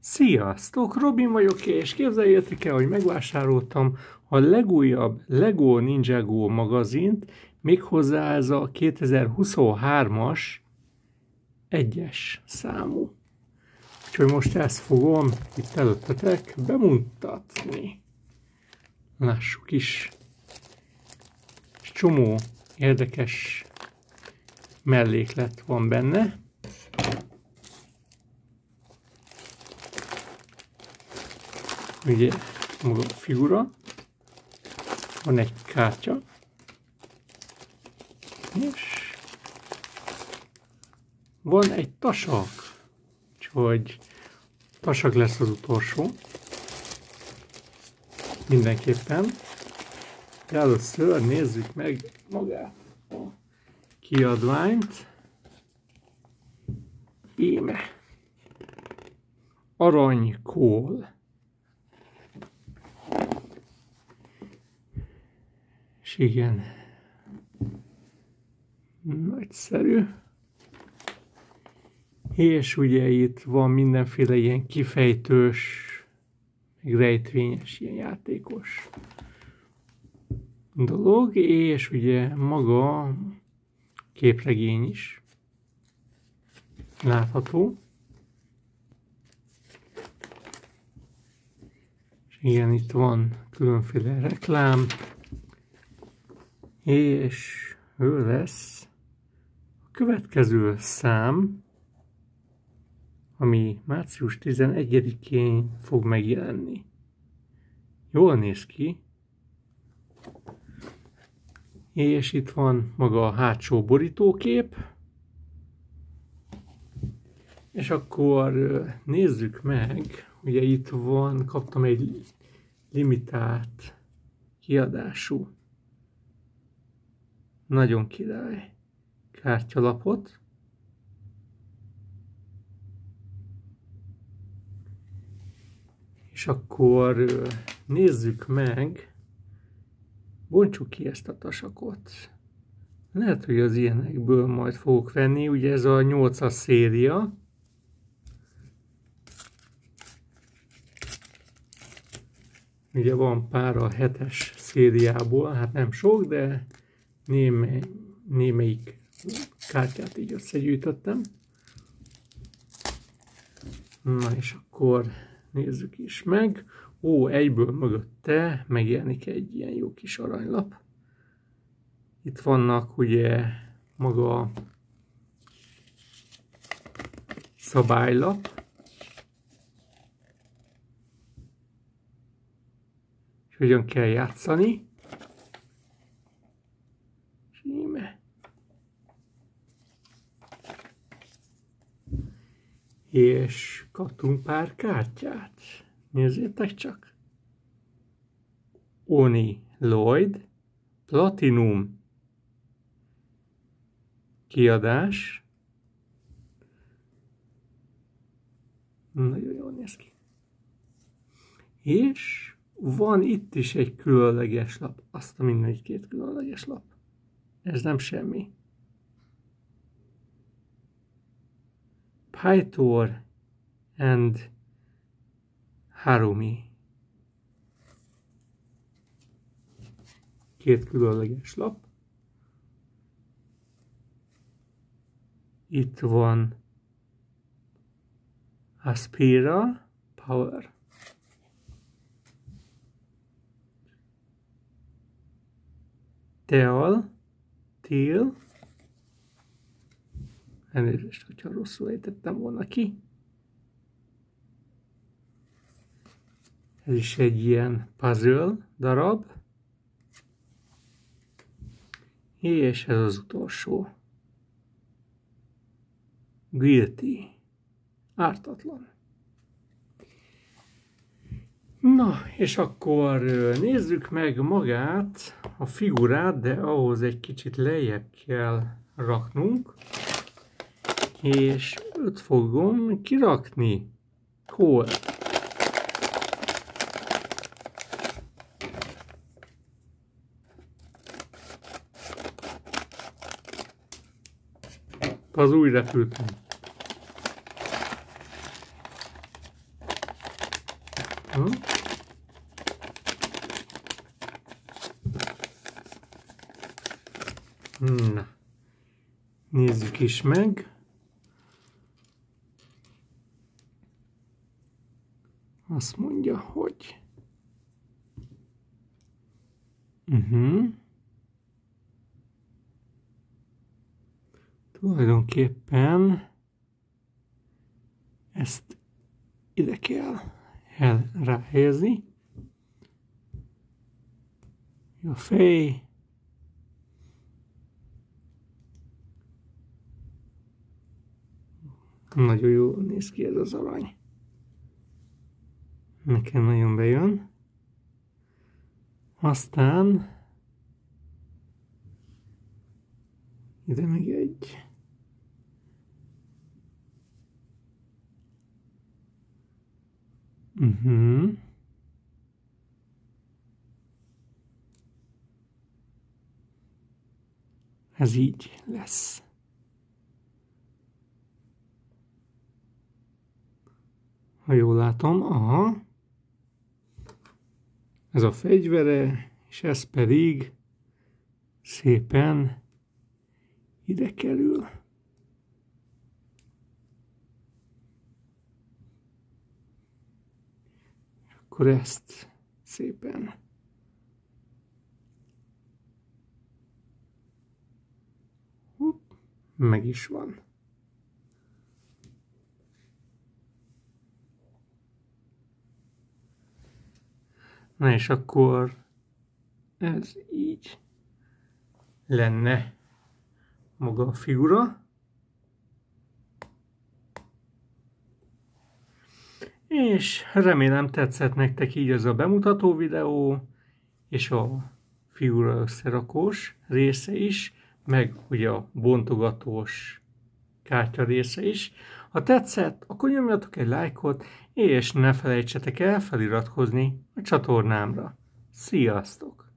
Sziasztok, Robin vagyok, és képzeljétek el, hogy megvásároltam a legújabb Lego Ninjago magazint, méghozzá ez a 2023-as egyes számú. Úgyhogy most ezt fogom itt előttetek bemutatni. Lássuk is. Csomó érdekes melléklet van benne. Ugye maga a figura, van egy kártya, és van egy tasak, úgyhogy tasak lesz az utolsó, mindenképpen. De először nézzük meg magát a kiadványt. Íme. Aranykól. És igen, nagyszerű. És ugye itt van mindenféle ilyen kifejtős, meg rejtvényes, ilyen játékos dolog, és ugye maga képregény is látható. És igen, itt van különféle reklám, és ő lesz a következő szám, ami március 11-én fog megjelenni. Jól néz ki. És itt van maga a hátsó borítókép. És akkor nézzük meg, ugye itt van, kaptam egy limitált kiadású nagyon király kártyalapot. És akkor nézzük meg, bontsuk ki ezt a tasakot. Lehet, hogy az ilyenekből majd fogok venni, ugye ez a 8-as széria. Ugye van pár a 7-es szériából, hát nem sok, de némely, némelyik kártyát így összegyűjtöttem. Na és akkor nézzük is meg. Ó, egyből mögötte megjelenik egy ilyen jó kis aranylap. Itt vannak ugye maga szabálylap. Hogyan kell játszani. És kaptunk pár kártyát. Nézzétek csak! Oni Lloyd, Platinum kiadás. Nagyon jól néz ki. És van itt is egy különleges lap. Azt a mindegy két különleges lap. Ez nem semmi. Pytor and Harumi. Két különleges lap. Itt van Aspira Power. Teal, Teal, Elnézést, hogyha rosszul ejtettem volna ki. Ez is egy ilyen puzzle darab. És ez az utolsó. Guilty. Ártatlan. Na, és akkor nézzük meg magát, a figurát, de ahhoz egy kicsit lejjebb kell raknunk és őt fogom kirakni. Hol? Az új repültem. Hm? Na, nézzük is meg. Azt mondja, hogy uh-huh. tulajdonképpen ezt ide kell ráhelyezni. A fej, Nagyon jó néz ki ez az arany. Nekem nagyon bejön. Aztán ide meg egy. Uh-huh. Ez így lesz. Ha jól látom, aha. Ez a fegyvere, és ez pedig szépen ide kerül. Akkor ezt szépen meg is van. Na és akkor ez így lenne maga a figura. És remélem tetszett nektek így ez a bemutató videó, és a figura összerakós része is, meg ugye a bontogatós kártya része is. Ha tetszett, akkor nyomjatok egy lájkot, és ne felejtsetek el feliratkozni a csatornámra. Sziasztok!